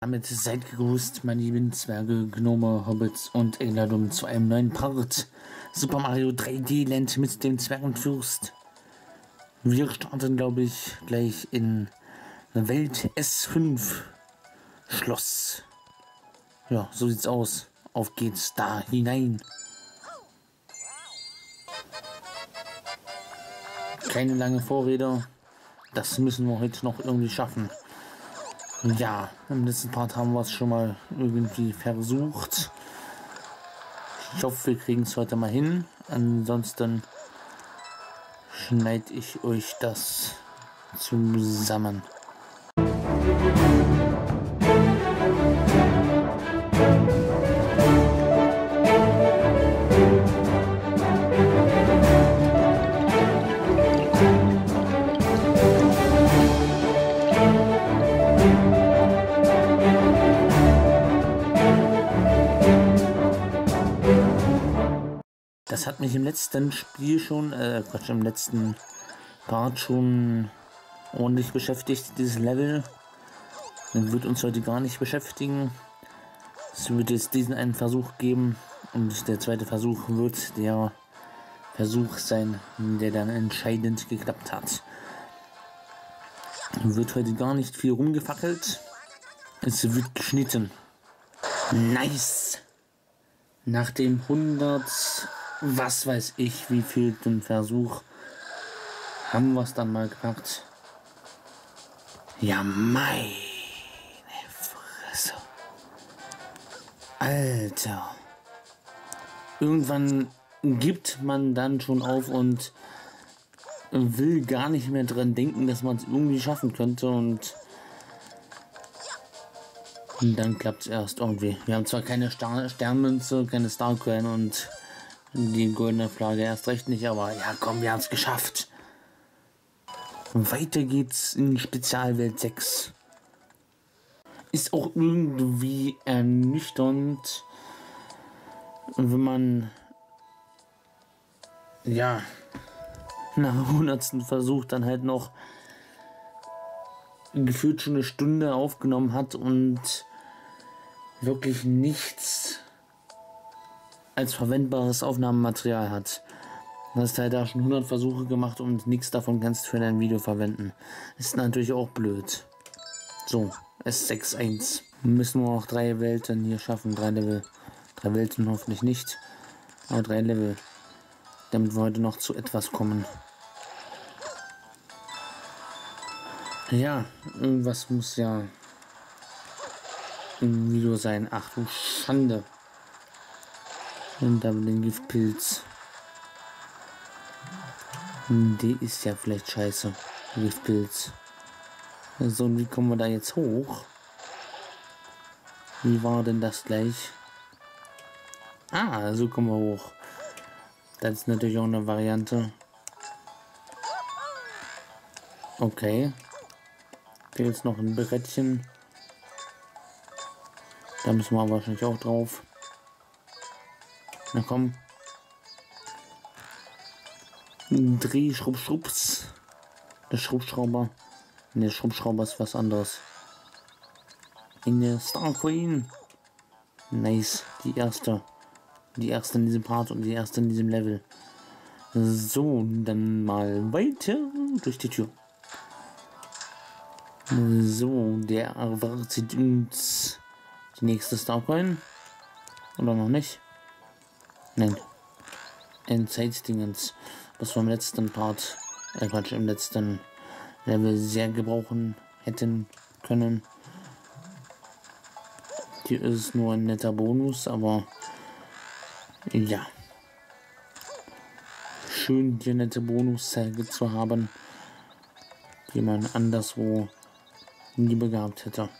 Damit seid gegrüßt, meine lieben Zwerge, Gnome, Hobbits und Einladung zu einem neuen Part Super Mario 3D Land mit dem Zwergenfürst. Wir starten, glaube ich, gleich in Welt S5 Schloss. Ja, so sieht's aus. Auf geht's da hinein. Keine lange Vorrede. Das müssen wir heute noch irgendwie schaffen. Ja, im letzten Part haben wir es schon mal irgendwie versucht. Ich hoffe, wir kriegen es heute mal hin. Ansonsten schneide ich euch das zusammen. Hat mich im letzten Spiel schon, äh, Quatsch, im letzten Part schon ordentlich beschäftigt, dieses Level. Das wird uns heute gar nicht beschäftigen. Es wird jetzt diesen einen Versuch geben und der zweite Versuch wird der Versuch sein, der dann entscheidend geklappt hat. Wird heute gar nicht viel rumgefackelt. Es wird geschnitten. Nice! Nach dem 100 was weiß ich, wie viel den Versuch haben wir es dann mal gemacht. Ja, meine Fresse. Alter. Irgendwann gibt man dann schon auf und will gar nicht mehr dran denken, dass man es irgendwie schaffen könnte und dann klappt es erst irgendwie. Wir haben zwar keine Star Sternmünze, keine Starcoin und die goldene Flagge erst recht nicht, aber ja, komm, wir haben es geschafft. Weiter geht's in Spezialwelt 6. Ist auch irgendwie ernüchternd, wenn man ja nach hundertsten Versuch dann halt noch gefühlt schon eine Stunde aufgenommen hat und wirklich nichts als verwendbares Aufnahmematerial hat. Du hast halt da schon 100 Versuche gemacht und nichts davon kannst du für dein Video verwenden. Ist natürlich auch blöd. So, S61. Müssen wir auch drei Welten hier schaffen. Drei Level. Drei Welten hoffentlich nicht. Aber drei Level. Damit wir heute noch zu etwas kommen. Ja, irgendwas muss ja im Video sein. Ach du Schande. Und dann den Giftpilz. Die ist ja vielleicht scheiße. Giftpilz. So, und wie kommen wir da jetzt hoch? Wie war denn das gleich? Ah, so kommen wir hoch. Das ist natürlich auch eine Variante. Okay. Hier ist noch ein Brettchen. Da müssen wir wahrscheinlich auch drauf. Na komm. Dreh, Schrubb, Schrubbs. Der Schrubbschrauber. Ne, der Schrubbschrauber ist was anderes. In der Star Queen. Nice. Die erste. Die erste in diesem Part und die erste in diesem Level. So, dann mal weiter durch die Tür. So, der erwartet uns die nächste Star Coin. Oder noch nicht? Nein. Ein Zeitdingens, was wir im letzten Part, äh Quatsch, im letzten Level sehr gebrauchen hätten können. Hier ist nur ein netter Bonus, aber ja. Schön, hier nette Bonuszeige zu haben, die man anderswo nie begabt hätte.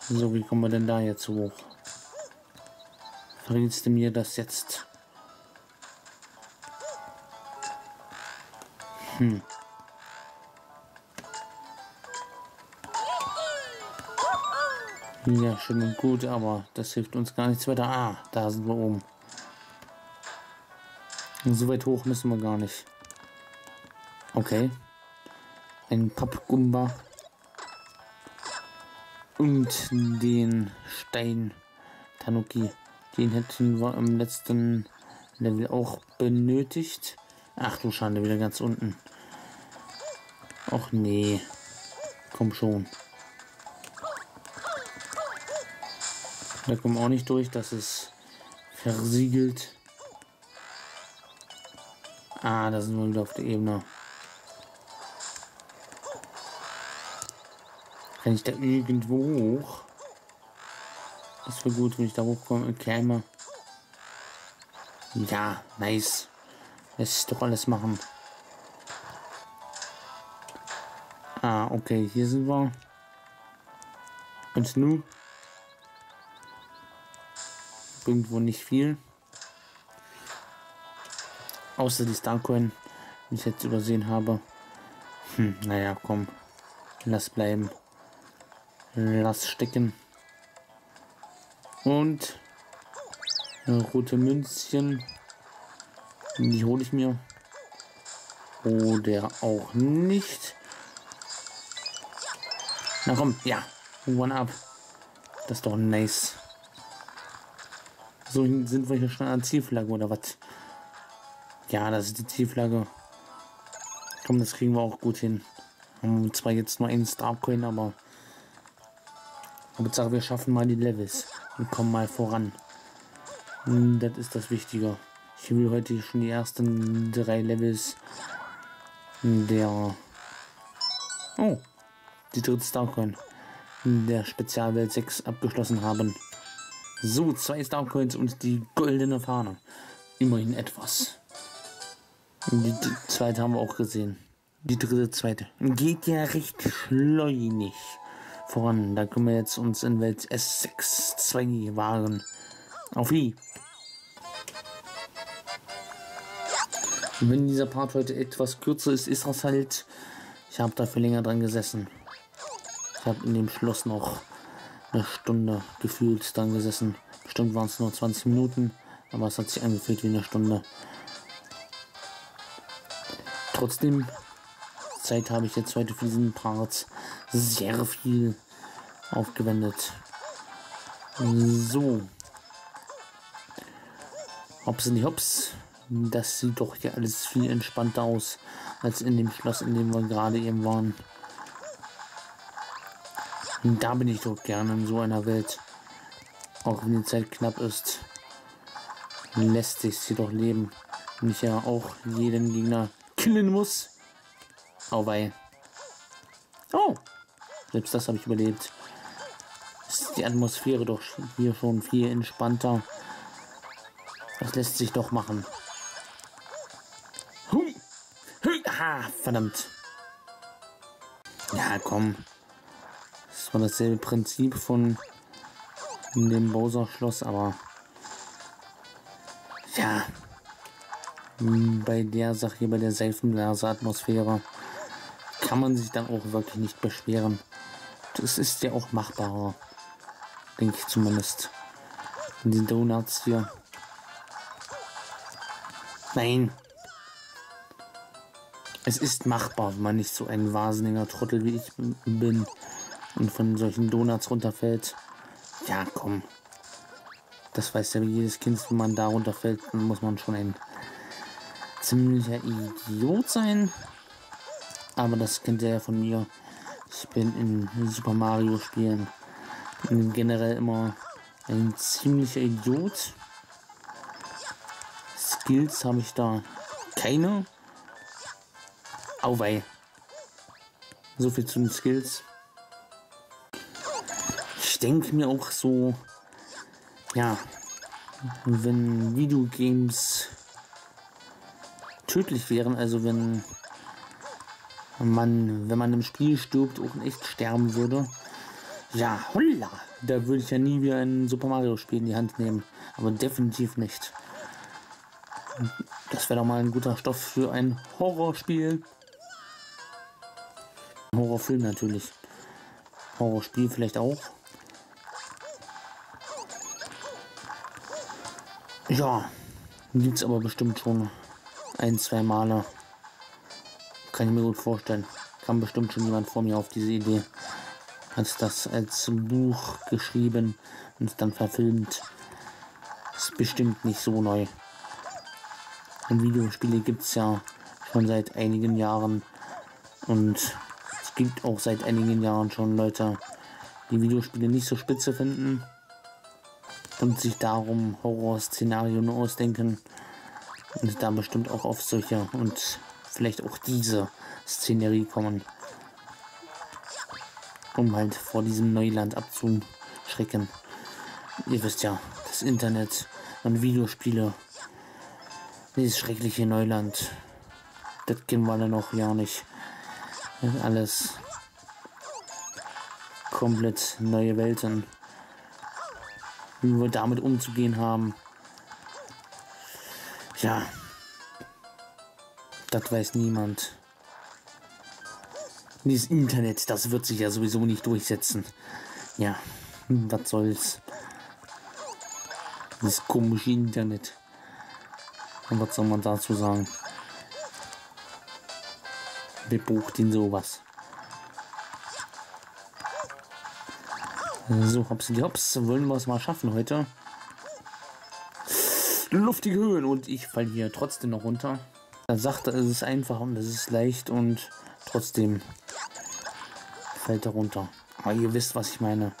So, wie kommen wir denn da jetzt hoch? Verrätst du mir das jetzt? Hm. Ja, schön und gut, aber das hilft uns gar nichts weiter. Ah, da sind wir oben. So weit hoch müssen wir gar nicht. Okay. Ein Pappgumba. Und den Stein Tanuki. Den hätten wir im letzten Level auch benötigt. Ach du Schande, wieder ganz unten. Och nee. Komm schon. Da kommen wir auch nicht durch, das ist versiegelt. Ah, da sind wir wieder auf der Ebene. Kann ich da irgendwo hoch? Das wäre gut, wenn ich da hochkomme, käme. Ja, nice. Lässt sich doch alles machen. Ah, okay, hier sind wir. Und nun? Bringt wohl nicht viel. Außer die Starcoin, die ich jetzt übersehen habe. Hm, naja, komm. Lass bleiben. Lass stecken. Und rote Münzchen. Die hole ich mir. Oder auch nicht. Na komm, ja. One up. Das ist doch nice. So sind wir hier schon an Zielflagge oder was? Ja, das ist die Zielflagge. Komm, das kriegen wir auch gut hin. Haben zwar jetzt nur einen Starcoin, aber Hauptsache wir schaffen mal die Levels und kommen mal voran. Hm, das ist das Wichtige. Ich will heute schon die ersten drei Levels der Oh, die dritte Starcoin der Spezialwelt 6 abgeschlossen haben. So, zwei Starcoins und die goldene Fahne. Immerhin etwas. Die zweite haben wir auch gesehen. Die dritte, zweite. Geht ja recht schleunig voran. Da können wir jetzt uns in Welt S6 2 wagen. Auf wie? Wenn dieser Part heute etwas kürzer ist, ist das halt. Ich habe dafür länger dran gesessen. Ich habe in dem Schloss noch eine Stunde gefühlt dran gesessen. Bestimmt waren es nur 20 Minuten, aber es hat sich angefühlt wie eine Stunde. Trotzdem, Zeit habe ich jetzt heute für diesen Part sehr viel aufgewendet. So. Hops in die Hops. Das sieht doch hier alles viel entspannter aus als in dem Schloss, in dem wir gerade eben waren. Und da bin ich doch gerne in so einer Welt. Auch wenn die Zeit knapp ist. Lässt sich sie doch leben. Und ich ja auch jeden Gegner killen muss. Auwei. Oh. Selbst das habe ich überlebt. Ist die Atmosphäre doch hier schon viel entspannter. Das lässt sich doch machen. Hui. Verdammt. Ja, komm. Das war dasselbe Prinzip von dem Bowser-Schloss, aber ja, bei der Sache bei der Seifenblase-Atmosphäre, kann man sich dann auch wirklich nicht beschweren. Das ist ja auch machbarer. Denke ich zumindest. Und die Donuts hier. Nein. Es ist machbar, wenn man nicht so ein wahnsinniger Trottel wie ich bin und von solchen Donuts runterfällt. Ja, komm. Das weiß ja jedes Kind, wenn man da runterfällt, dann muss man schon ein ziemlicher Idiot sein. Aber das kennt ihr ja von mir. Ich bin in Super Mario Spielen generell immer ein ziemlicher Idiot. Skills habe ich da keine. Auwei. So viel zu den Skills. Ich denke mir auch so, ja, wenn Videogames tödlich wären, also wenn man, wenn man im Spiel stirbt, auch echt sterben würde. Ja, holla, da würde ich ja nie wieder ein Super Mario Spiel in die Hand nehmen. Aber definitiv nicht. Das wäre doch mal ein guter Stoff für ein Horrorspiel. Horrorfilm natürlich. Horrorspiel vielleicht auch. Ja, gibt es aber bestimmt schon ein, zwei Male. Kann ich mir gut vorstellen. Kam bestimmt schon jemand vor mir auf diese Idee. hat das als Buch geschrieben und dann verfilmt. Ist bestimmt nicht so neu. Und Videospiele gibt es ja schon seit einigen Jahren. Und es gibt auch seit einigen Jahren schon Leute, die Videospiele nicht so spitze finden und sich darum Horrorszenarien ausdenken und da bestimmt auch auf solche und vielleicht auch diese Szenerie kommen, um halt vor diesem Neuland abzuschrecken. Ihr wisst ja, das Internet und Videospiele, dieses schreckliche Neuland, das kennen wir alle noch ja nicht. Alles komplett neue Welten. Wie wir damit umzugehen haben. Ja. Das weiß niemand. Dieses Internet, das wird sich ja sowieso nicht durchsetzen. Ja, was soll's. Das komische Internet. Und was soll man dazu sagen? Wer bucht ihn sowas? So, hops die hops. Wollen wir es mal schaffen heute? Luftige Höhen und ich falle hier trotzdem noch runter. Er sagte, es ist einfach und es ist leicht und trotzdem fällt er runter. Aber ihr wisst, was ich meine.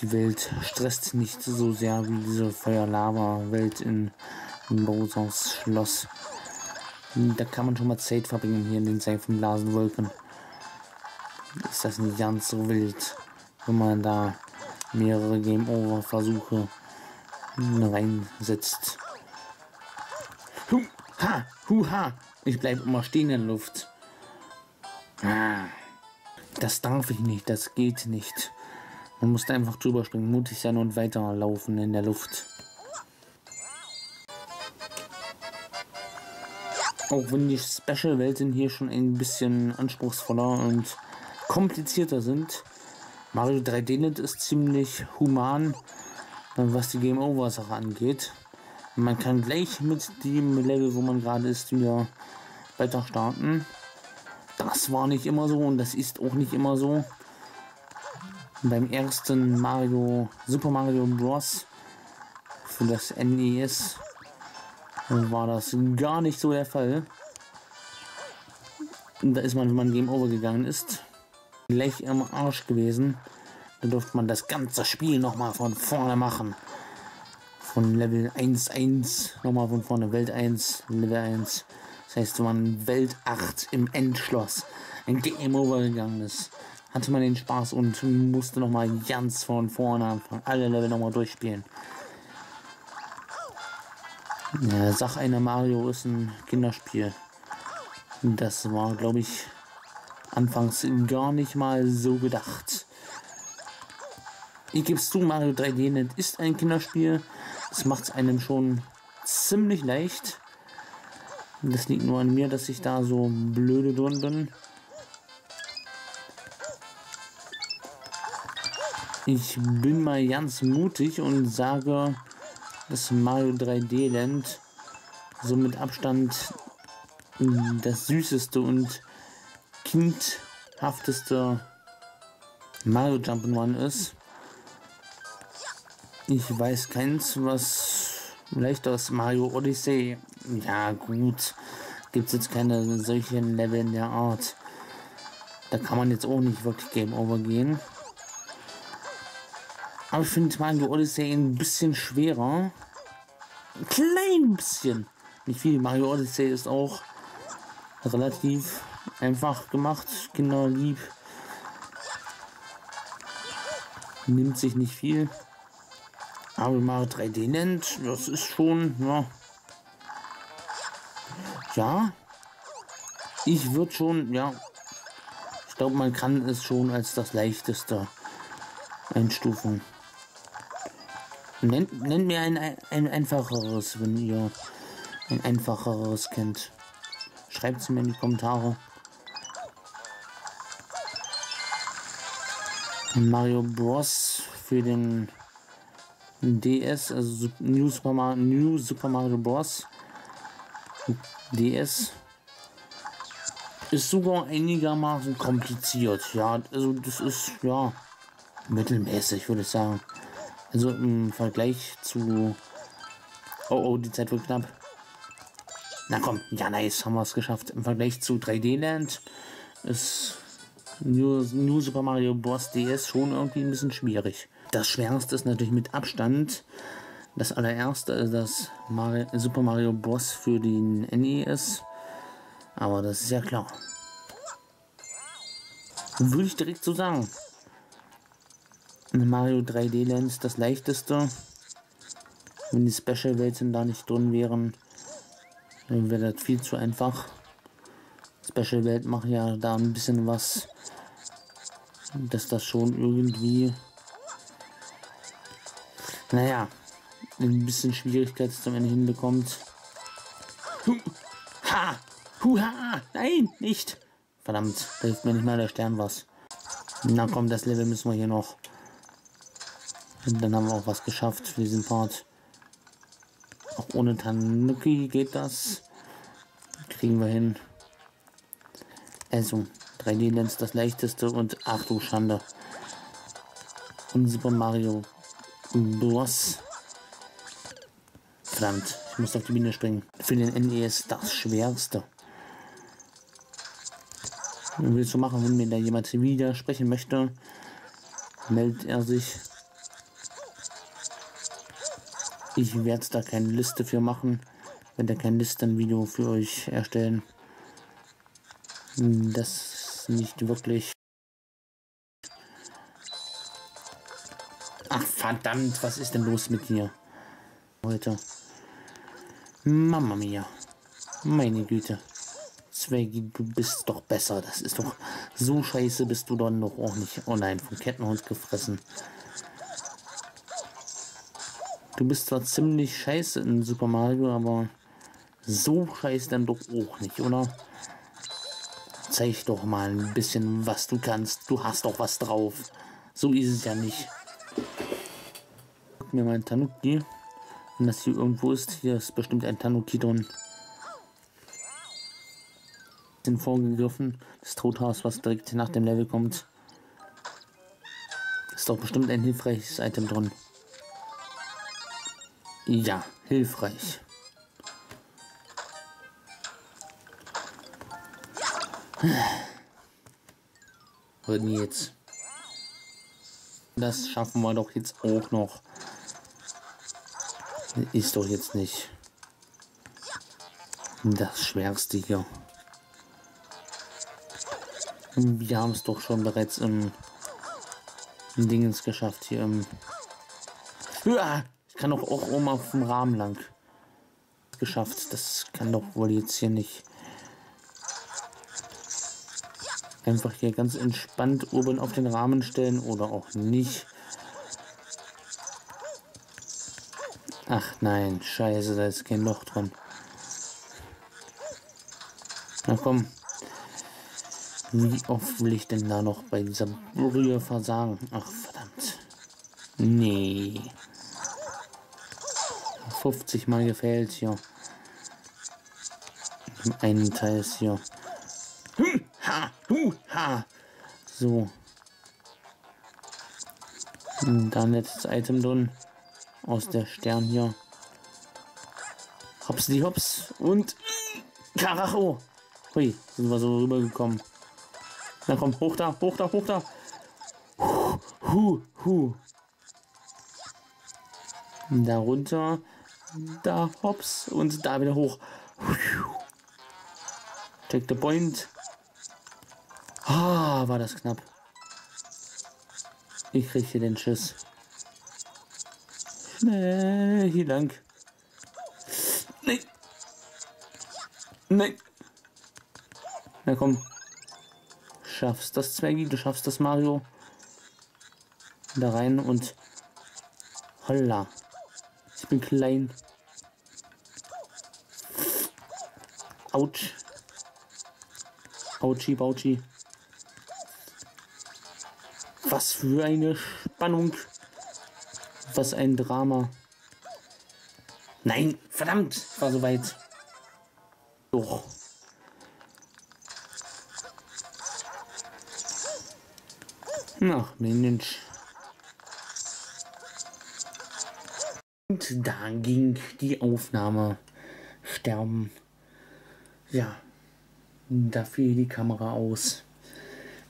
Die Welt stresst nicht so sehr wie diese Feuer-Lava-Welt in, Bowsers Schloss. Da kann man schon mal Zeit verbringen hier in den Seifenblasenwolken. Ist das nicht ganz so wild? wenn man da mehrere Game Over Versuche reinsetzt. Hu, ha, hu, ha. Ich bleibe immer stehen in der Luft. Ah, das darf ich nicht, das geht nicht. Man muss da einfach drüber springen, mutig sein und weiterlaufen in der Luft. Auch wenn die Special-Welten hier schon ein bisschen anspruchsvoller und komplizierter sind, Mario 3D Land ist ziemlich human, was die Game Over Sache angeht. Man kann gleich mit dem Level, wo man gerade ist, wieder weiter starten. Das war nicht immer so und das ist auch nicht immer so. Beim ersten Mario, Super Mario Bros. für das NES war das gar nicht so der Fall. Da ist man, wenn man Game Over gegangen ist, gleich am Arsch gewesen. Da durfte man das ganze Spiel nochmal von vorne machen. Von Level 1.1 nochmal von vorne, Welt 1, Level 1. Das heißt, wenn man Welt 8 im Endschloss ein Game Over gegangen ist, hatte man den Spaß und musste nochmal ganz von vorne anfangen, alle Level nochmal durchspielen. Ja, Sach einer Mario ist ein Kinderspiel. Das war, glaube ich, anfangs gar nicht mal so gedacht. Ich gebe es zu, Mario 3D Land ist ein Kinderspiel. Es macht es einem schon ziemlich leicht. Das liegt nur an mir, dass ich da so blöde drin bin. Ich bin mal ganz mutig und sage, dass Mario 3D Land so mit Abstand das süßeste und kindhafteste Mario Jump'n'Run ist. Ich weiß keins, was vielleicht aus Mario Odyssey. Ja, gut. Gibt es jetzt keine solchen Level in der Art. Da kann man jetzt auch nicht wirklich Game Over gehen. Aber ich finde Mario Odyssey ein bisschen schwerer. Ein klein bisschen. Nicht viel. Mario Odyssey ist auch relativ einfach gemacht, kinderlieb. Nimmt sich nicht viel. Aber mal 3D nennt, das ist schon, ja. Ja. Ich würde schon, ja. Ich glaube, man kann es schon als das leichteste einstufen. Nennt, nennt mir ein, ein einfacheres, wenn ihr ein einfacheres kennt. Schreibt es mir in die Kommentare. Mario Bros. für den DS, also New Super Mario, New Super Mario Bros. DS. ist sogar einigermaßen kompliziert. Ja, also das ist ja mittelmäßig, würde ich sagen. Also im Vergleich zu. Oh, oh, die Zeit wird knapp. Na komm, ja, nice, haben wir es geschafft. Im Vergleich zu 3D Land ist New, New Super Mario Bros. DS schon irgendwie ein bisschen schwierig. Das schwerste ist natürlich mit Abstand das allererste, ist das Mario, Super Mario Bros. für den NES. Aber das ist ja klar. Würde ich direkt so sagen. Mario 3D Land ist das leichteste. Wenn die Special-Welten da nicht drin wären, dann wäre das viel zu einfach. Special-Welt macht ja da ein bisschen was, dass das schon irgendwie, naja, ein bisschen Schwierigkeit zum Ende hinbekommt. Ha! Huha! Nein, nicht! Verdammt, da hilft mir nicht mal der Stern was. Na komm, das Level müssen wir hier noch. Und dann haben wir auch was geschafft für diesen Part. Auch ohne Tanuki geht das. Kriegen wir hin. Also, 3D-Lens das leichteste und ach du Schande. Und Super Mario Bros. Verdammt, ich muss auf die Biene springen. Für den NES das schwerste. Was willst du machen, wenn mir da jemand widersprechen möchte? Meldet er sich. Ich werde da keine Liste für machen. Wenn da kein Listenvideo für euch erstellen. Das nicht wirklich. Verdammt, was ist denn los mit dir? Heute. Mama mia. Meine Güte. Zweggy, du bist doch besser. Das ist doch. So scheiße bist du dann doch auch nicht. Oh nein, vom Kettenhund gefressen. Du bist zwar ziemlich scheiße in Super Mario, aber so scheiße dann doch auch nicht, oder? Zeig doch mal ein bisschen, was du kannst. Du hast doch was drauf. So ist es ja nicht. Guck mir ein Tanuki. Wenn das hier irgendwo ist, hier ist bestimmt ein Tanuki drin. Den vorgegriffen. Das Tothaus, was direkt nach dem Level kommt. Ist doch bestimmt ein hilfreiches Item drin. Ja, hilfreich. Und jetzt. Das schaffen wir doch jetzt auch noch. Ist doch jetzt nicht das Schwerste hier. Wir haben es doch schon bereits im, Dingens geschafft hier im. Ich kann doch auch oben auf dem Rahmen lang. Geschafft. Das kann doch wohl jetzt hier nicht. Einfach hier ganz entspannt oben auf den Rahmen stellen oder auch nicht. Ach nein, scheiße, da ist kein Loch dran. Na komm. Wie oft will ich denn da noch bei dieser Brühe versagen? Ach verdammt. Nee. 50 Mal gefällt hier. Einen Teil ist hier. Hm, ha, hu, ha. So. Und dann das Item drin. Aus der Stern hier. Hops die Hops. Und Karacho. Hui, sind wir so rübergekommen. Na komm, hoch da, hoch da, hoch da. Huh, huh, huh. Da runter. Da hops und da wieder hoch. Check the point. Ah, war das knapp. Ich krieg hier den Schiss. Schnell hier lang. Nein. Nein. Na komm. Schaffst das, Zwergi. Du schaffst das, Mario. Da rein und... Holla. Ich bin klein. Autsch. Autschi, Bautschi. Was für eine Spannung. Was ein Drama. Nein, verdammt, war so weit. Doch. Ach, Mensch. Und da ging die Aufnahme sterben. Ja, da fiel die Kamera aus.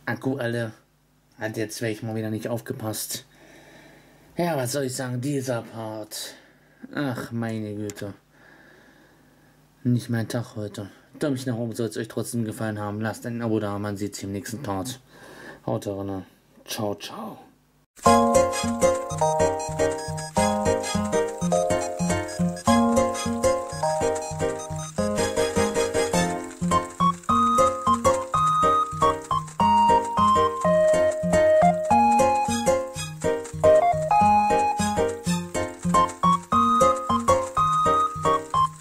Akku alle. Hat jetzt wäre ich mal wieder nicht aufgepasst. Ja, was soll ich sagen, dieser Part. Ach, meine Güte. Nicht mein Tag heute. Däumchen nach oben soll es euch trotzdem gefallen haben. Lasst ein Abo da, man sieht sich im nächsten Part. Haut rein. Ciao, ciao.